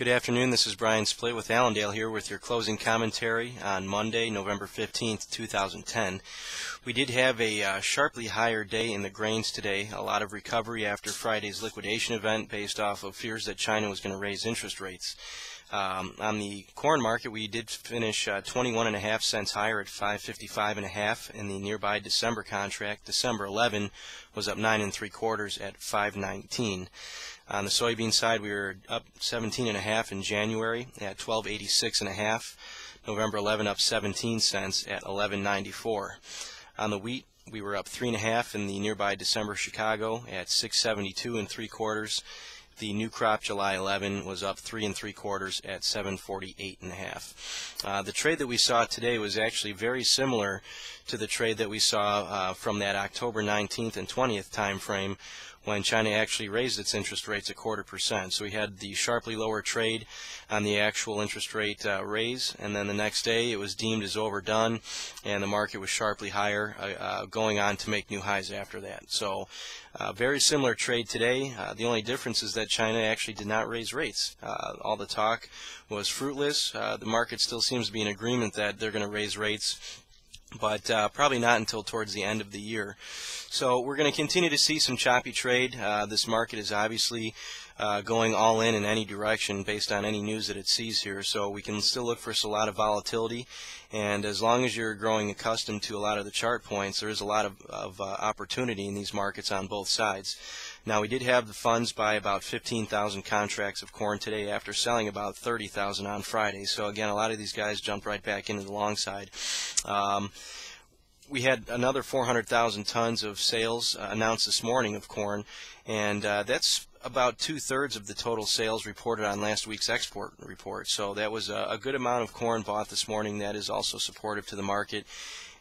Good afternoon. This is Brian Split with Allendale here with your closing commentary on Monday, November 15th, 2010. We did have a uh, sharply higher day in the grains today. A lot of recovery after Friday's liquidation event based off of fears that China was going to raise interest rates. Um, on the corn market, we did finish uh, 21 and a half cents higher at 555 and a half in the nearby December contract. December 11 was up nine and three quarters at 519. On the soybean side, we were up 17 and a half in January at 1286 and a half. November 11 up 17 cents at 1194. On the wheat, we were up three and a half in the nearby December Chicago at 672 and three quarters. The new crop July 11 was up three and three quarters at 748 and a half. Uh, the trade that we saw today was actually very similar to the trade that we saw uh, from that October 19th and 20th time frame when China actually raised its interest rates a quarter percent. So we had the sharply lower trade on the actual interest rate uh, raise, and then the next day it was deemed as overdone, and the market was sharply higher, uh, uh going on to make new highs after that. So uh, very similar trade today. Uh, the only difference is that China actually did not raise rates. All the talk was fruitless. the market still seems to be in agreement that they're going to raise rates but uh, probably not until towards the end of the year. So we're going to continue to see some choppy trade. Uh, this market is obviously uh, going all in in any direction based on any news that it sees here. So we can still look for a lot of volatility. And as long as you're growing accustomed to a lot of the chart points, there is a lot of, of uh, opportunity in these markets on both sides. Now we did have the funds buy about 15,000 contracts of corn today after selling about 30,000 on Friday. So again, a lot of these guys jumped right back into the long side. Um, we had another 400,000 tons of sales uh, announced this morning of corn, and uh, that's about two thirds of the total sales reported on last week's export report. So that was a, a, good amount of corn bought this morning. That is also supportive to the market.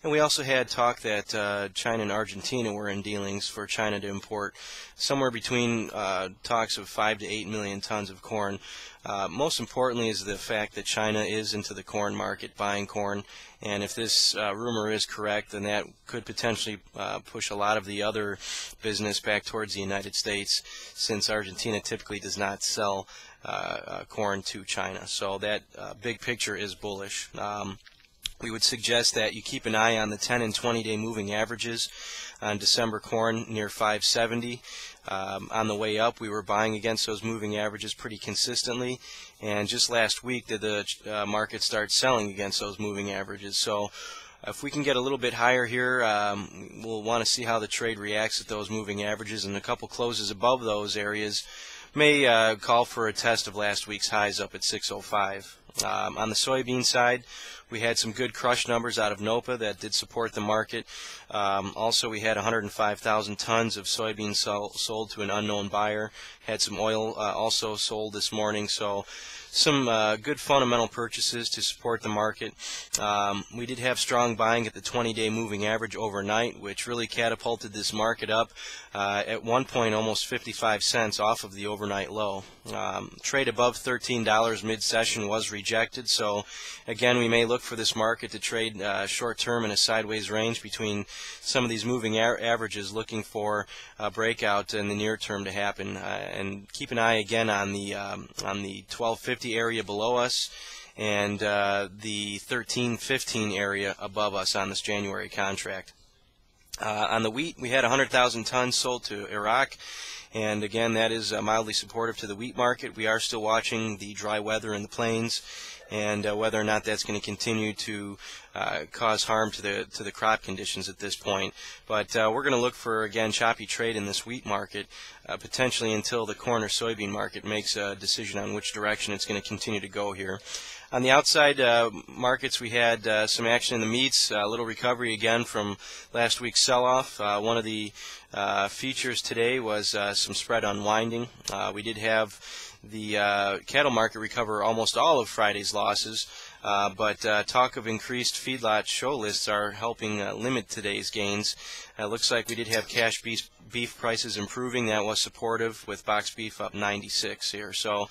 And we also had talk that uh, China and Argentina were in dealings for China to import somewhere between uh, talks of 5 to 8 million tons of corn. Uh, most importantly is the fact that China is into the corn market buying corn. And if this uh, rumor is correct, then that could potentially uh, push a lot of the other business back towards the United States since Argentina typically does not sell uh, corn to China. So that big picture is bullish. Um, we would suggest that you keep an eye on the 10 and 20 day moving averages on December corn near 570. Um, on the way up, we were buying against those moving averages pretty consistently, and just last week did the uh, market start selling against those moving averages. So if we can get a little bit higher here, um, we'll want to see how the trade reacts at those moving averages, and a couple closes above those areas may uh, call for a test of last week's highs up at 605. Um, on the soybean side, we had some good crush numbers out of NOPA that did support the market. Um, also, we had 105,000 tons of soybeans sold to an unknown buyer. Had some oil uh, also sold this morning. So some uh, good fundamental purchases to support the market. Um, we did have strong buying at the 20-day moving average overnight, which really catapulted this market up uh, at one point almost 55 cents off of the overnight low. Um, trade above $13 mid-session was rejected, so again we may look for this market to trade uh, short-term in a sideways range between some of these moving averages, looking for a breakout in the near term to happen. Uh, and keep an eye again on the um, on the 1250 area below us and uh, the 1315 area above us on this January contract. Uh, on the wheat, we had 100,000 tons sold to Iraq, and again, that is uh, mildly supportive to the wheat market. We are still watching the dry weather in the plains and uh, whether or not that's going to continue to uh, cause harm to the to the crop conditions at this point. But uh, we're going to look for again choppy trade in this wheat market, uh, potentially until the corn or soybean market makes a decision on which direction it's going to continue to go here. On the outside uh, markets, we had uh, some action in the meats, a little recovery again from last week's sell-off. One of the features today was some spread unwinding. We did have the cattle market recover almost all of Friday's losses. Uh, but uh, talk of increased feedlot show lists are helping uh, limit today's gains. It looks like we did have cash beef, beef prices improving. That was supportive with box beef up 96 here. So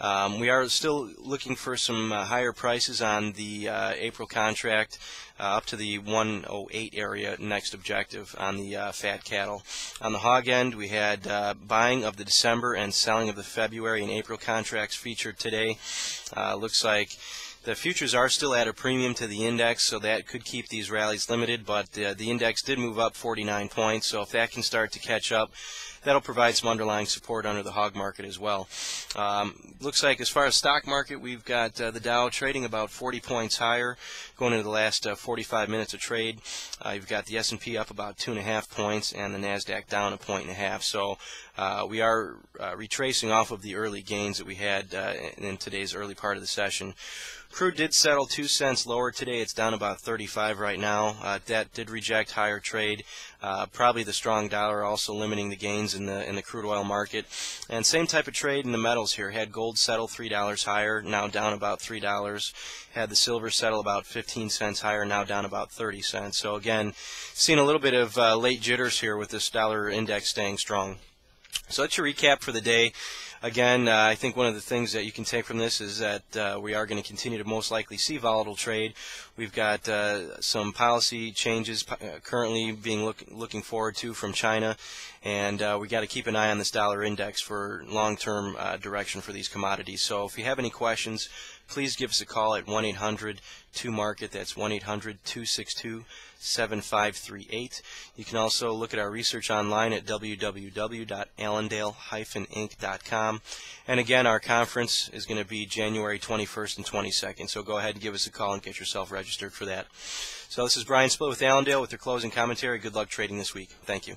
um, we are still looking for some uh, higher prices on the uh, April contract uh, up to the 108 area next objective on the uh, fat cattle. On the hog end, we had uh, buying of the December and selling of the February and April contracts featured today. Uh, looks like the futures are still at a premium to the index, so that could keep these rallies limited, but uh, the index did move up 49 points, so if that can start to catch up, that'll provide some underlying support under the hog market as well. Um, looks like as far as stock market, we've got uh, the Dow trading about 40 points higher going into the last uh, 45 minutes of trade. Uh, you've got the S&P up about two and a half points and the Nasdaq down a point and a half. So uh, we are uh, retracing off of the early gains that we had uh, in today's early part of the session. Crude did settle two cents lower today. It's down about 35 right now. That did reject higher trade. Probably the strong dollar also limiting the gains in the in the crude oil market. And same type of trade in the metals here. Had gold settle three dollars higher, now down about three dollars. Had the silver settle about 15 cents higher, now down about 30 cents. So again, seeing a little bit of uh, late jitters here with this dollar index staying strong. So that's your recap for the day. Again, uh, I think one of the things that you can take from this is that uh, we are going to continue to most likely see volatile trade. We've got uh, some policy changes uh, currently being look, looking forward to from China, and uh, we got to keep an eye on this dollar index for long-term uh, direction for these commodities. So if you have any questions, please give us a call at 1-800-2-MARKET. That's 1-800-262-7538. You can also look at our research online at www.allendale-inc.com. And again, our conference is going to be January 21st and 22nd. So go ahead and give us a call and get yourself registered for that. So this is Brian Split with Allendale with their closing commentary. Good luck trading this week. Thank you.